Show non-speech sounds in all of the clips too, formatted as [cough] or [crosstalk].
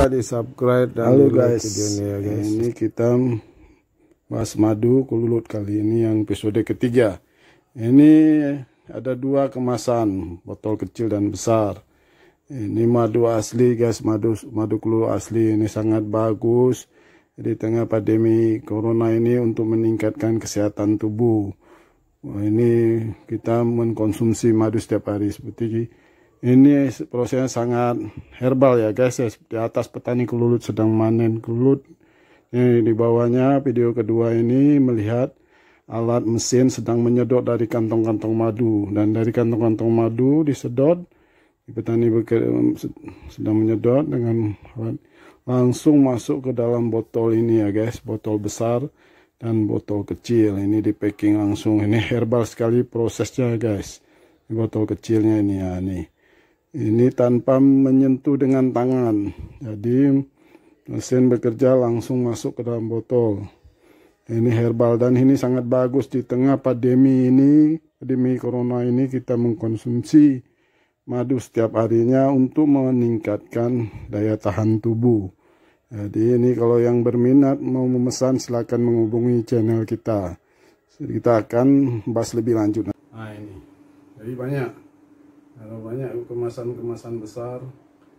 lupa di subscribe dan Halo guys, video ini ya guys. ini kita bahas madu kelulut kali ini yang episode ketiga. Ini ada dua kemasan, botol kecil dan besar. Ini madu asli guys, madu madu kelulut asli ini sangat bagus di tengah pandemi corona ini untuk meningkatkan kesehatan tubuh. Ini kita mengkonsumsi madu setiap hari seperti ini prosesnya sangat herbal ya guys ya. Di atas petani kelulut sedang manen kelulut. Ini di bawahnya video kedua ini melihat alat mesin sedang menyedot dari kantong-kantong madu. Dan dari kantong-kantong madu disedot petani sedang menyedot dengan alat. Langsung masuk ke dalam botol ini ya guys botol besar dan botol kecil. Ini di packing langsung. Ini herbal sekali prosesnya guys. Botol kecilnya ini ya nih ini tanpa menyentuh dengan tangan. Jadi mesin bekerja langsung masuk ke dalam botol. Ini herbal dan ini sangat bagus. Di tengah pandemi ini pandemi corona ini kita mengkonsumsi madu setiap harinya untuk meningkatkan daya tahan tubuh. Jadi ini kalau yang berminat mau memesan silahkan menghubungi channel kita. Kita akan bahas lebih lanjut. Nah ini. Jadi banyak ada banyak kemasan-kemasan besar.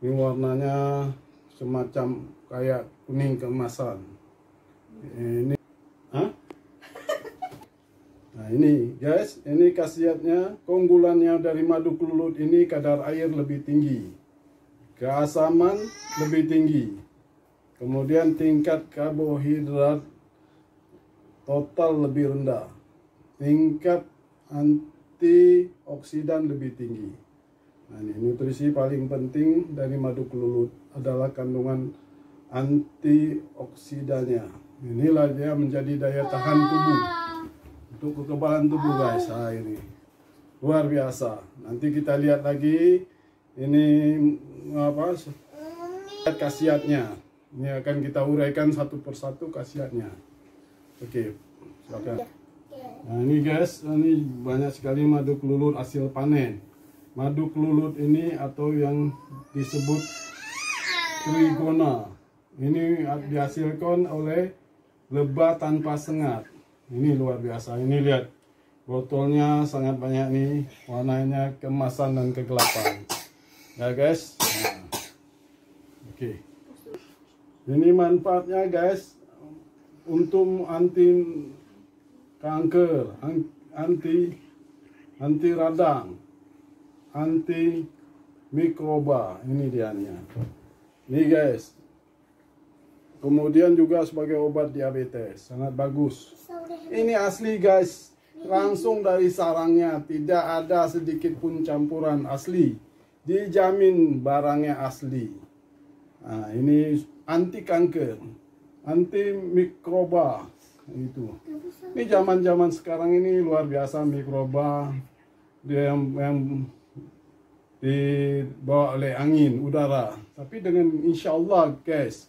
Ini warnanya semacam kayak kuning kemasan. Ini Hah? nah ini guys ini khasiatnya keunggulannya dari madu kelulut ini kadar air lebih tinggi. Keasaman lebih tinggi. Kemudian tingkat karbohidrat total lebih rendah. Tingkat antioksidan lebih tinggi Nah, ini nutrisi paling penting dari madu kelulut adalah kandungan antioksidannya. Inilah dia menjadi daya tahan tubuh untuk kekebalan tubuh guys. Nah, ini luar biasa. Nanti kita lihat lagi ini apa khasiatnya. Ini akan kita uraikan satu persatu khasiatnya. Oke, silakan. Nah ini guys, ini banyak sekali madu kelulut hasil panen madu kelulut ini atau yang disebut trigona. Ini dihasilkan oleh lebah tanpa sengat. Ini luar biasa. Ini lihat botolnya sangat banyak nih. Warnanya kemasan dan kegelapan. Ya guys? Nah. oke. Okay. ini manfaatnya guys untuk anti kanker anti anti radang anti mikroba ini dia nih nih guys. Kemudian juga sebagai obat diabetes sangat bagus. Ini asli guys. Langsung dari sarangnya tidak ada sedikit pun campuran asli. Dijamin barangnya asli. Nah, ini anti kanker anti mikroba itu. Ini zaman zaman sekarang ini luar biasa mikroba. Dia yang, yang dibawa oleh angin udara. Tapi dengan insya Allah guys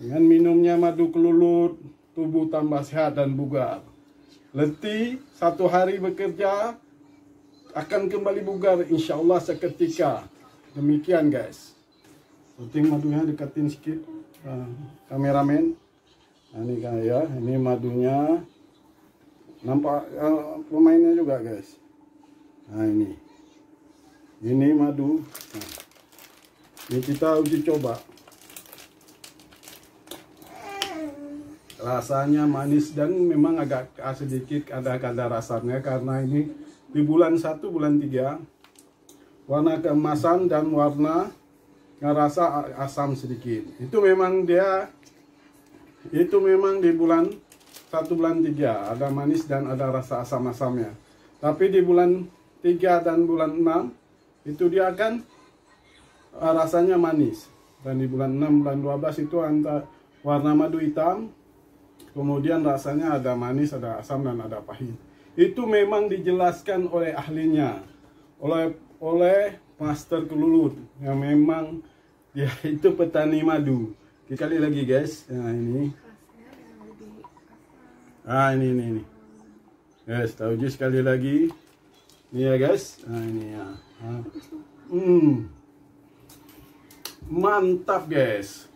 dengan minumnya madu kelulut tubuh tambah sehat dan bugar. Letih satu hari bekerja akan kembali bugar insya Allah seketika. Demikian guys. Penting madunya dekatin sedikit uh, kameramen. Nah, ini kan ya ini madunya. Nampak uh, pemainnya juga guys. Nah ini ini madu. Ini kita uji coba. Rasanya manis dan memang agak sedikit ada kadar rasanya karena ini di bulan 1 bulan 3 warna keemasan dan warna rasa asam sedikit. Itu memang dia itu memang di bulan satu bulan 3 ada manis dan ada rasa asam-asamnya. Tapi di bulan 3 dan bulan 6 itu dia akan uh, rasanya manis. Dan di bulan 6 bulan 12 itu antara warna madu hitam kemudian rasanya ada manis ada asam dan ada pahit. Itu memang dijelaskan oleh ahlinya oleh oleh master kelulut yang memang dia [laughs] itu petani madu. Sekali lagi guys. Nah ini. Ah ini ini ini. Guys tahu sekali lagi. Ini ya guys. Nah ini ya Hmm. Mantap guys.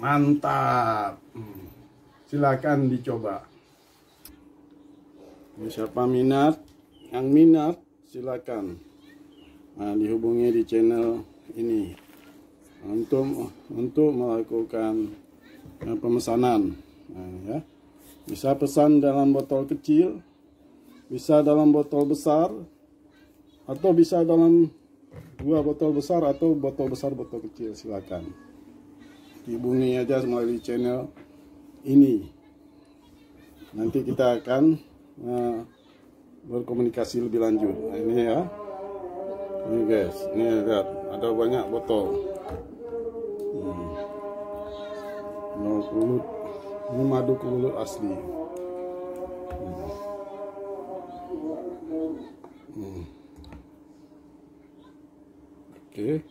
Mantap. Hmm. Silakan dicoba. Siapa minat? Yang minat silakan. Nah, dihubungi di channel ini untuk untuk melakukan uh, pemesanan. Nah, ya. Bisa pesan dalam botol kecil, bisa dalam botol besar, atau bisa dalam dua botol besar atau botol besar botol kecil silakan. Dihubungi aja melalui channel ini. Nanti kita akan uh, berkomunikasi lebih lanjut. Nah, ini ya. Ini guys ini lihat ada banyak botol. Hmm. kulut. Ini madu kulut asli. Hmm. Hmm. Oke.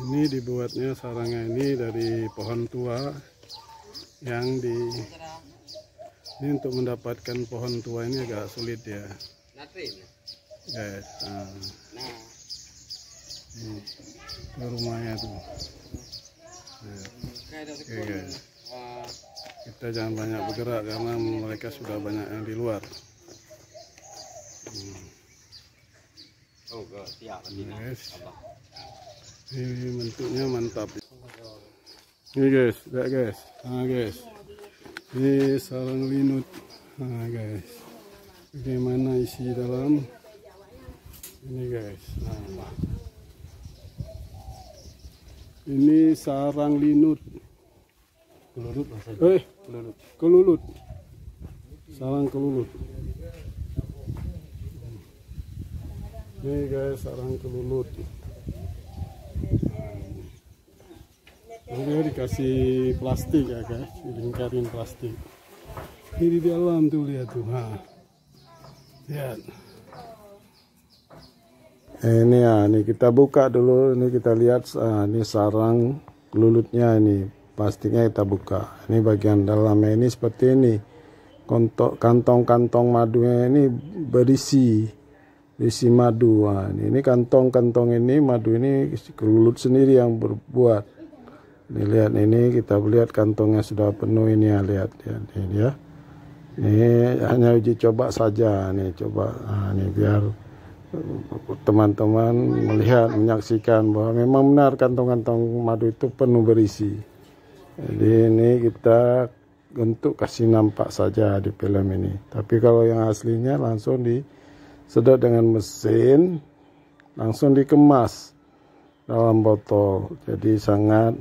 Ini dibuatnya sarangnya ini dari pohon tua yang di ini untuk mendapatkan pohon tua ini agak sulit ya guys nah, ini ke rumahnya tuh nah, oke guys kita jangan banyak bergerak karena mereka sudah banyak yang di luar. Hmm. guys ini bentuknya mantap. Ini guys. Lihat guys. Nah guys. Ini sarang linut. Nah guys. Bagaimana isi dalam ini guys nah. Ini sarang linut. Kelulut eh kelulut. kelulut. Sarang kelulut. Ini guys sarang kelulut. Dia dikasih plastik ya guys dilingkarin plastik. Ini di dalam tuh lihat tuh ha. Lihat ini ya ini kita buka dulu. Ini kita lihat ah, ini sarang lulutnya ini. Plastiknya kita buka. Ini bagian dalamnya ini seperti ini. Kantong-kantong madunya ini berisi berisi madu. Nah, ini kantong-kantong ini madu ini kelulut sendiri yang berbuat. Ini lihat ini kita lihat kantongnya sudah penuh ini ya lihat ya ini ya. Ini hanya uji coba saja. Nih coba nah, ini biar teman-teman melihat menyaksikan bahwa memang benar kantong-kantong madu itu penuh berisi. Jadi ini kita untuk kasih nampak saja di film ini. Tapi kalau yang aslinya langsung disedot dengan mesin langsung dikemas dalam botol. Jadi sangat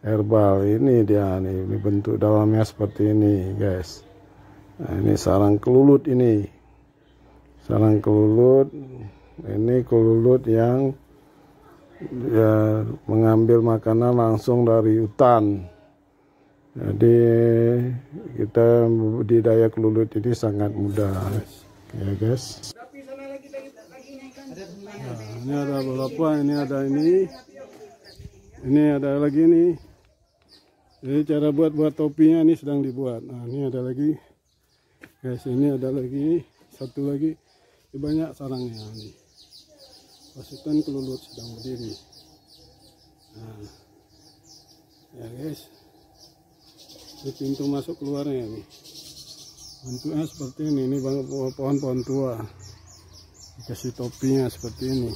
herbal. Ini dia nih ini bentuk dalamnya seperti ini guys. Nah, ini sarang kelulut ini sarang kelulut ini kelulut yang ya mengambil makanan langsung dari hutan. Jadi kita budidaya kelulut ini sangat mudah. Ya guys. Nah, ini ada beberapa ini ada ini. Ini ada lagi nih jadi cara buat buat topinya ini sedang dibuat. Nah ini ada lagi. Guys ini ada lagi. Satu lagi. ini banyak sarangnya ini. Pasukan kelulut sedang berdiri. Nah ya guys. Ini pintu masuk keluarnya ini. Bentuknya seperti ini. Ini pohon-pohon tua. Dikasih topinya seperti ini.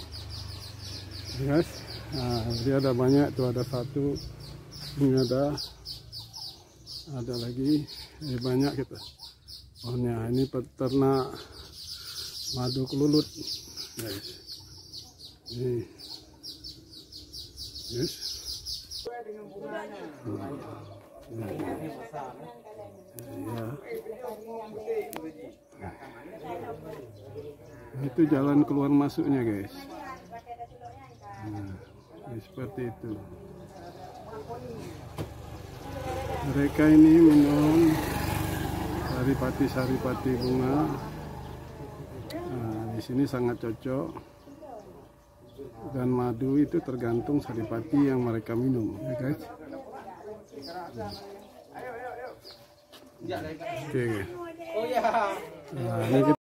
Ya guys. Nah dia ada banyak tuh. Ada satu. Ini ada. Ada lagi. Eh, banyak kita. Pohonnya. Ini peternak madu kelulut. Guys ini yes. Hmm. ya. itu jalan keluar masuknya guys. Nah, seperti itu. Mereka ini minum saripati saripati bunga. nah, di sini sangat cocok. Dan madu itu tergantung saripati yang mereka minum ya guys oke. Oh ya. nah, ini kita